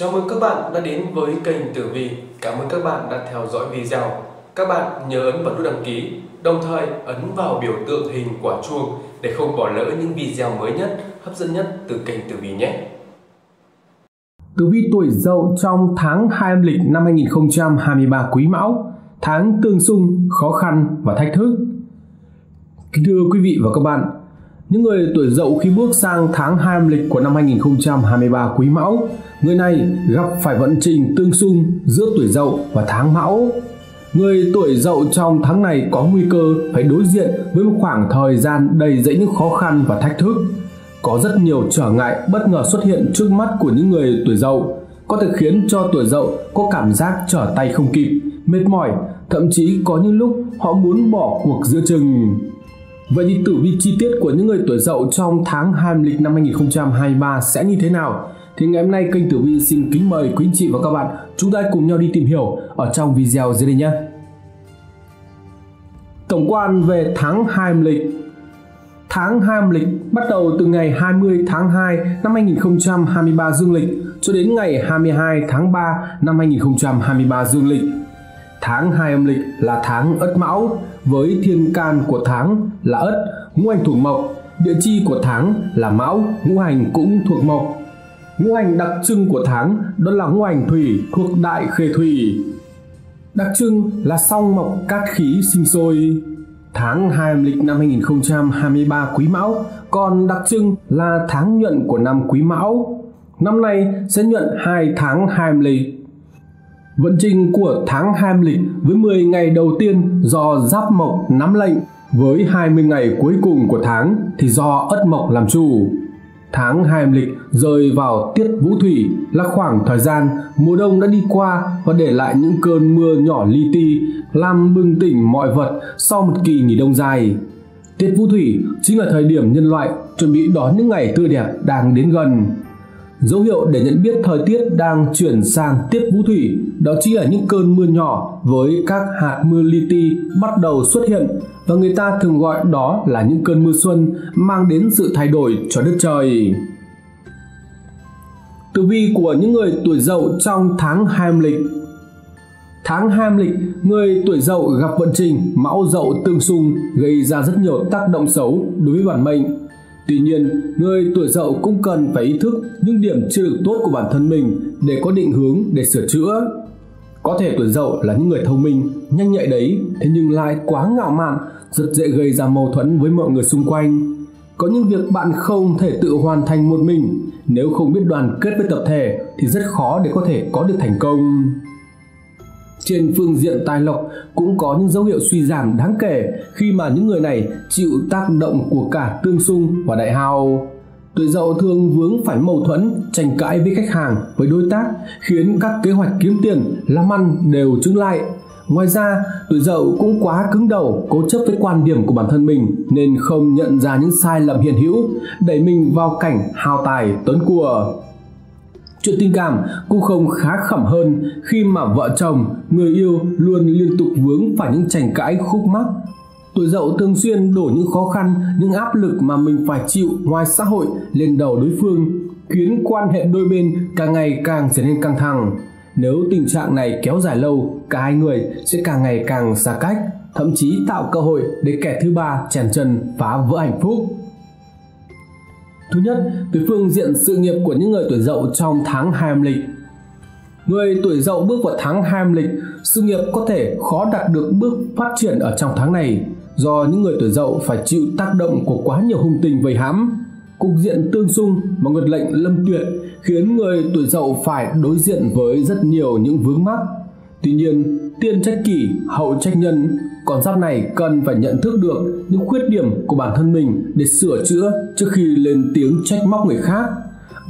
Chào mừng các bạn đã đến với kênh Tử Vi. Cảm ơn các bạn đã theo dõi video. Các bạn nhớ ấn vào nút đăng ký, đồng thời ấn vào biểu tượng hình quả chuông để không bỏ lỡ những video mới nhất, hấp dẫn nhất từ kênh Tử Vi nhé. Tử vi tuổi Dậu trong tháng 2 âm lịch năm 2023 Quý Mão, tháng tương xung, khó khăn và thách thức. Kính thưa quý vị và các bạn, những người tuổi Dậu khi bước sang tháng 2 âm lịch của năm 2023 Quý Mão, người này gặp phải vận trình tương xung giữa tuổi Dậu và tháng Mão. Người tuổi Dậu trong tháng này có nguy cơ phải đối diện với một khoảng thời gian đầy dẫy những khó khăn và thách thức. Có rất nhiều trở ngại bất ngờ xuất hiện trước mắt của những người tuổi Dậu, có thể khiến cho tuổi Dậu có cảm giác trở tay không kịp, mệt mỏi, thậm chí có những lúc họ muốn bỏ cuộc giữa chừng. Vậy thì tử vi chi tiết của những người tuổi Dậu trong tháng 2 lịch năm 2023 sẽ như thế nào? Thì ngày hôm nay kênh Tử Vi xin kính mời quý anh chị và các bạn chúng ta cùng nhau đi tìm hiểu ở trong video dưới đây nhé. Tổng quan về tháng 2 lịch Tháng 2 âm lịch bắt đầu từ ngày 20 tháng 2 năm 2023 dương lịch cho đến ngày 22 tháng 3 năm 2023 dương lịch. Tháng 2 âm lịch là tháng Ất Mão với thiên can của tháng là Ất, ngũ hành thuộc Mộc, địa chi của tháng là Mão, ngũ hành cũng thuộc Mộc. Ngũ hành đặc trưng của tháng đó là ngũ hành thủy thuộc đại khê thủy. Đặc trưng là song mộc cát khí sinh sôi. Tháng 2 âm lịch năm 2023 Quý Mão còn đặc trưng là tháng nhuận của năm Quý Mão. Năm nay sẽ nhuận 2 tháng 2 âm lịch. Vận trình của tháng 2 lịch với 10 ngày đầu tiên do Giáp Mộc nắm lệnh, với 20 ngày cuối cùng của tháng thì do Ất Mộc làm chủ. Tháng 2 lịch rơi vào tiết vũ thủy là khoảng thời gian mùa đông đã đi qua và để lại những cơn mưa nhỏ li ti làm bừng tỉnh mọi vật sau một kỳ nghỉ đông dài. Tiết vũ thủy chính là thời điểm nhân loại chuẩn bị đón những ngày tươi đẹp đang đến gần. Dấu hiệu để nhận biết thời tiết đang chuyển sang tiết vũ thủy đó chính là những cơn mưa nhỏ với các hạt mưa li ti bắt đầu xuất hiện. Và người ta thường gọi đó là những cơn mưa xuân mang đến sự thay đổi cho đất trời. Tử vi của những người tuổi dậu trong tháng 2 âm lịch. Tháng 2 âm lịch, người tuổi dậu gặp vận trình mão dậu tương xung gây ra rất nhiều tác động xấu đối với bản mệnh. Tuy nhiên, người tuổi dậu cũng cần phải ý thức những điểm chưa được tốt của bản thân mình để có định hướng để sửa chữa. Có thể tuổi dậu là những người thông minh, nhanh nhạy đấy, thế nhưng lại quá ngạo mạn, rất dễ gây ra mâu thuẫn với mọi người xung quanh. Có những việc bạn không thể tự hoàn thành một mình, nếu không biết đoàn kết với tập thể thì rất khó để có thể có được thành công. Trên phương diện tài lộc cũng có những dấu hiệu suy giảm đáng kể khi mà những người này chịu tác động của cả tương xung và đại hao Tuổi dậu thường vướng phải mâu thuẫn, tranh cãi với khách hàng, với đối tác, khiến các kế hoạch kiếm tiền, làm ăn đều chứng lại. Ngoài ra, tuổi dậu cũng quá cứng đầu, cố chấp với quan điểm của bản thân mình nên không nhận ra những sai lầm hiện hữu, đẩy mình vào cảnh hao tài tốn của. Chuyện tình cảm cũng không khá khẩm hơn khi mà vợ chồng, người yêu luôn liên tục vướng phải những tranh cãi khúc mắc. Tuổi dậu thường xuyên đổ những khó khăn, những áp lực mà mình phải chịu ngoài xã hội lên đầu đối phương, khiến quan hệ đôi bên càng ngày càng trở nên căng thẳng. Nếu tình trạng này kéo dài lâu, cả hai người sẽ càng ngày càng xa cách, thậm chí tạo cơ hội để kẻ thứ ba chèn chân phá vỡ hạnh phúc. Thứ nhất, về phương diện sự nghiệp của những người tuổi dậu trong tháng 2 âm lịch. Người tuổi dậu bước vào tháng 2 âm lịch, sự nghiệp có thể khó đạt được bước phát triển ở trong tháng này do những người tuổi dậu phải chịu tác động của quá nhiều hung tình vây hãm. Cục diện tương xung mà nguyệt lệnh lâm tuyệt khiến người tuổi dậu phải đối diện với rất nhiều những vướng mắc. Tuy nhiên, tiên trách kỷ, hậu trách nhân con giáp này cần phải nhận thức được những khuyết điểm của bản thân mình để sửa chữa trước khi lên tiếng trách móc người khác.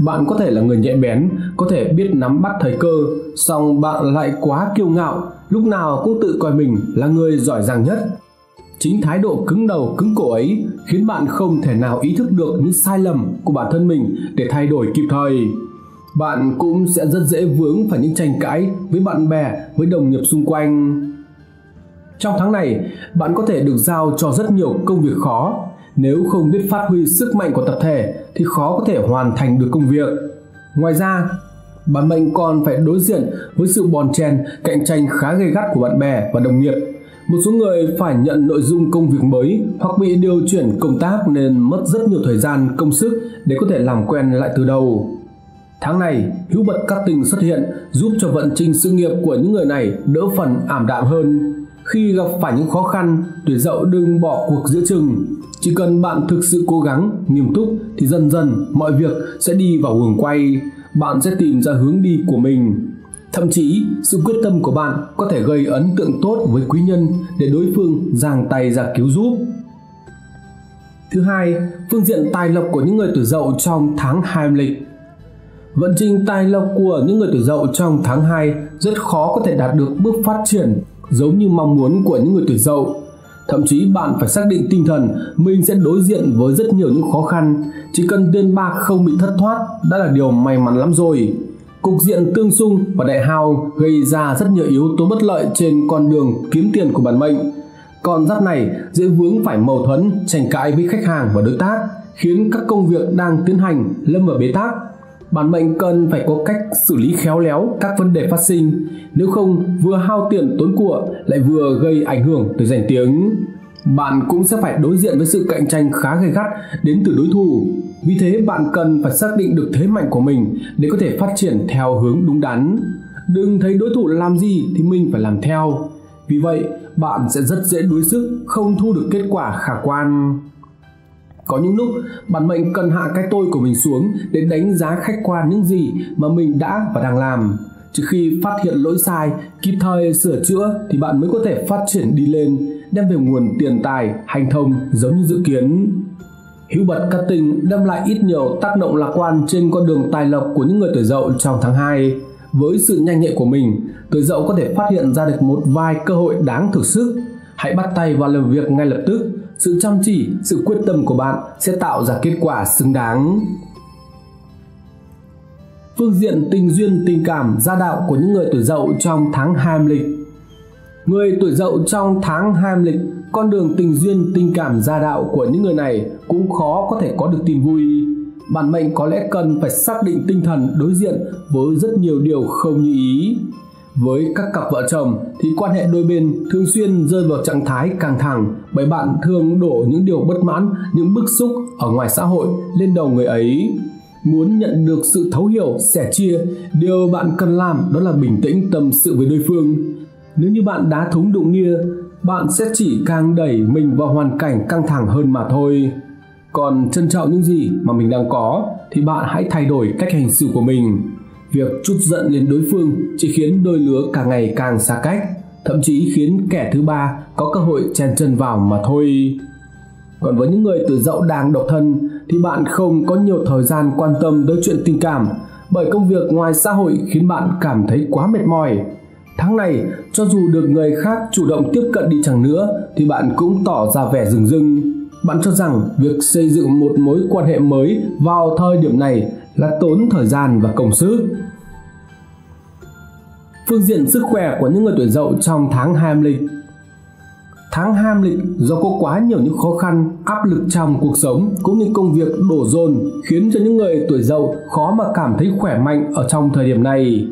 Bạn có thể là người nhạy bén, có thể biết nắm bắt thời cơ, song bạn lại quá kiêu ngạo, lúc nào cũng tự coi mình là người giỏi giang nhất. Chính thái độ cứng đầu cứng cổ ấy khiến bạn không thể nào ý thức được những sai lầm của bản thân mình để thay đổi kịp thời. Bạn cũng sẽ rất dễ vướng phải những tranh cãi với bạn bè, với đồng nghiệp xung quanh trong tháng này, bạn có thể được giao cho rất nhiều công việc khó. Nếu không biết phát huy sức mạnh của tập thể thì khó có thể hoàn thành được công việc. Ngoài ra, bản mệnh còn phải đối diện với sự bòn chen, cạnh tranh khá gay gắt của bạn bè và đồng nghiệp. Một số người phải nhận nội dung công việc mới hoặc bị điều chuyển công tác nên mất rất nhiều thời gian, công sức để có thể làm quen lại từ đầu. Tháng này, hữu bật các tình xuất hiện giúp cho vận trình sự nghiệp của những người này đỡ phần ảm đạm hơn. Khi gặp phải những khó khăn, tuổi dậu đừng bỏ cuộc giữa chừng. Chỉ cần bạn thực sự cố gắng, nghiêm túc thì dần dần mọi việc sẽ đi vào guồng quay. Bạn sẽ tìm ra hướng đi của mình. Thậm chí, sự quyết tâm của bạn có thể gây ấn tượng tốt với quý nhân để đối phương giang tay ra cứu giúp. Thứ hai, phương diện tài lộc của những người tuổi dậu trong tháng 2 âm lịch Vận trình tài lộc của những người tuổi dậu trong tháng 2 rất khó có thể đạt được bước phát triển giống như mong muốn của những người tuổi dậu. Thậm chí bạn phải xác định tinh thần mình sẽ đối diện với rất nhiều những khó khăn, chỉ cần tiền bạc không bị thất thoát đã là điều may mắn lắm rồi. Cục diện tương xung và đại hao gây ra rất nhiều yếu tố bất lợi trên con đường kiếm tiền của bản mệnh. Con giáp này dễ vướng phải mâu thuẫn, tranh cãi với khách hàng và đối tác, khiến các công việc đang tiến hành lâm vào bế tắc bản mệnh cần phải có cách xử lý khéo léo các vấn đề phát sinh. Nếu không, vừa hao tiền tốn của lại vừa gây ảnh hưởng tới danh tiếng. Bạn cũng sẽ phải đối diện với sự cạnh tranh khá gay gắt đến từ đối thủ. Vì thế, bạn cần phải xác định được thế mạnh của mình để có thể phát triển theo hướng đúng đắn. Đừng thấy đối thủ làm gì thì mình phải làm theo. Vì vậy, bạn sẽ rất dễ đuối sức, không thu được kết quả khả quan có những lúc bản mệnh cần hạ cái tôi của mình xuống để đánh giá khách quan những gì mà mình đã và đang làm Trước khi phát hiện lỗi sai, kịp thời sửa chữa thì bạn mới có thể phát triển đi lên, đem về nguồn tiền tài, hành thông giống như dự kiến. Hữu bật cát tinh đem lại ít nhiều tác động lạc quan trên con đường tài lộc của những người tuổi dậu trong tháng 2. Với sự nhanh nhạy của mình, tuổi dậu có thể phát hiện ra được một vài cơ hội đáng thử sức. Hãy bắt tay vào làm việc ngay lập tức, sự chăm chỉ, sự quyết tâm của bạn sẽ tạo ra kết quả xứng đáng. Phương diện tình duyên, tình cảm, gia đạo của những người tuổi dậu trong tháng 2 âm lịch Người tuổi dậu trong tháng 2 âm lịch, con đường tình duyên, tình cảm, gia đạo của những người này cũng khó có thể có được tin vui. Bản mệnh có lẽ cần phải xác định tinh thần đối diện với rất nhiều điều không như ý với các cặp vợ chồng thì quan hệ đôi bên thường xuyên rơi vào trạng thái căng thẳng bởi bạn thường đổ những điều bất mãn, những bức xúc ở ngoài xã hội lên đầu người ấy. Muốn nhận được sự thấu hiểu, sẻ chia, điều bạn cần làm đó là bình tĩnh tâm sự với đối phương. Nếu như bạn đá thúng đụng nia, bạn sẽ chỉ càng đẩy mình vào hoàn cảnh căng thẳng hơn mà thôi. Còn trân trọng những gì mà mình đang có thì bạn hãy thay đổi cách hành xử của mình Việc chút giận lên đối phương chỉ khiến đôi lứa càng ngày càng xa cách, thậm chí khiến kẻ thứ ba có cơ hội chen chân vào mà thôi. Còn với những người tuổi dậu đang độc thân thì bạn không có nhiều thời gian quan tâm tới chuyện tình cảm bởi công việc ngoài xã hội khiến bạn cảm thấy quá mệt mỏi. Tháng này, cho dù được người khác chủ động tiếp cận đi chẳng nữa thì bạn cũng tỏ ra vẻ rừng rưng. Bạn cho rằng việc xây dựng một mối quan hệ mới vào thời điểm này là tốn thời gian và công sức. Phương diện sức khỏe của những người tuổi dậu trong tháng 2 âm lịch Tháng 2 âm lịch do có quá nhiều những khó khăn, áp lực trong cuộc sống cũng như công việc đổ dồn khiến cho những người tuổi dậu khó mà cảm thấy khỏe mạnh ở trong thời điểm này.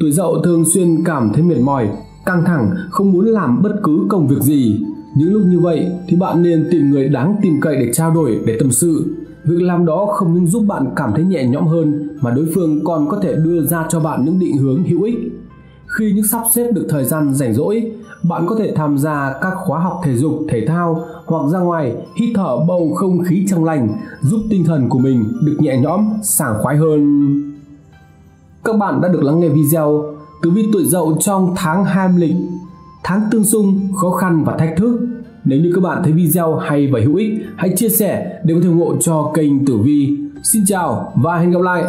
Tuổi dậu thường xuyên cảm thấy mệt mỏi, căng thẳng, không muốn làm bất cứ công việc gì. Những lúc như vậy thì bạn nên tìm người đáng tin cậy để trao đổi, để tâm sự Việc làm đó không những giúp bạn cảm thấy nhẹ nhõm hơn mà đối phương còn có thể đưa ra cho bạn những định hướng hữu ích. Khi những sắp xếp được thời gian rảnh rỗi, bạn có thể tham gia các khóa học thể dục, thể thao hoặc ra ngoài hít thở bầu không khí trong lành giúp tinh thần của mình được nhẹ nhõm, sảng khoái hơn. Các bạn đã được lắng nghe video Tử vi tuổi dậu trong tháng 2 lịch, tháng tương xung, khó khăn và thách thức nếu như các bạn thấy video hay và hữu ích, hãy chia sẻ để có thể ủng hộ cho kênh Tử Vi. Xin chào và hẹn gặp lại!